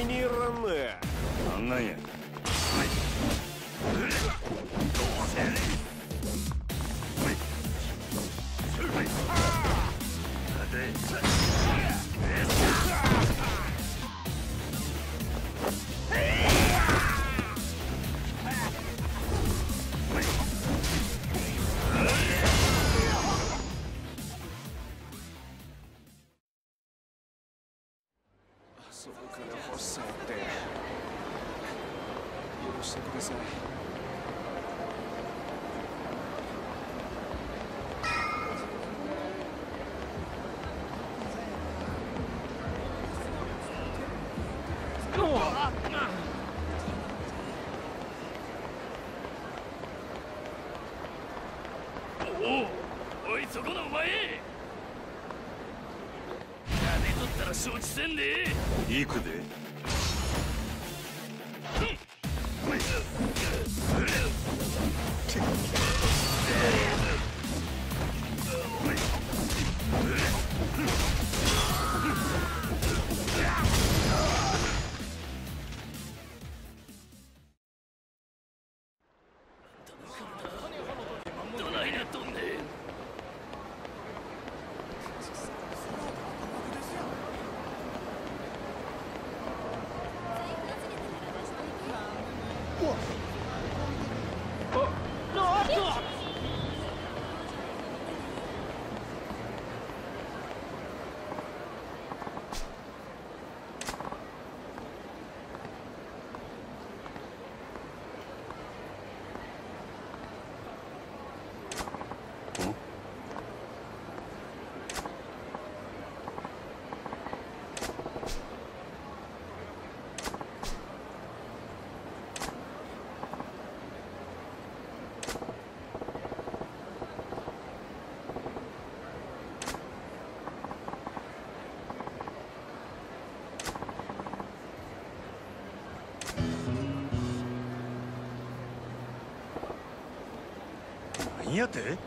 気に入らんねなんなんや。遊行くで。何やて？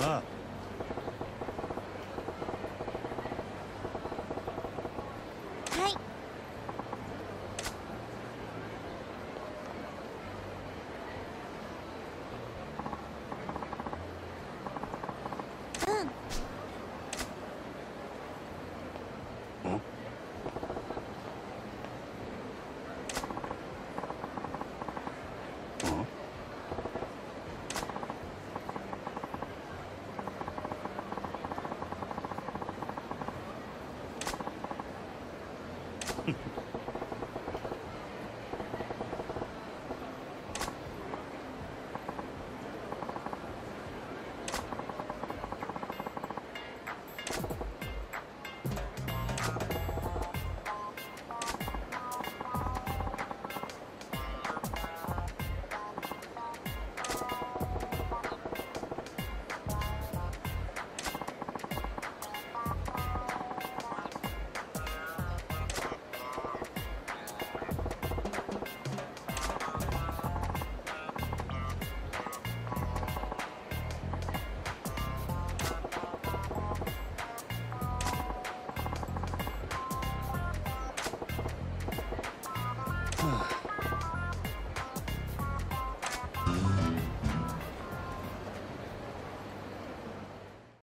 ah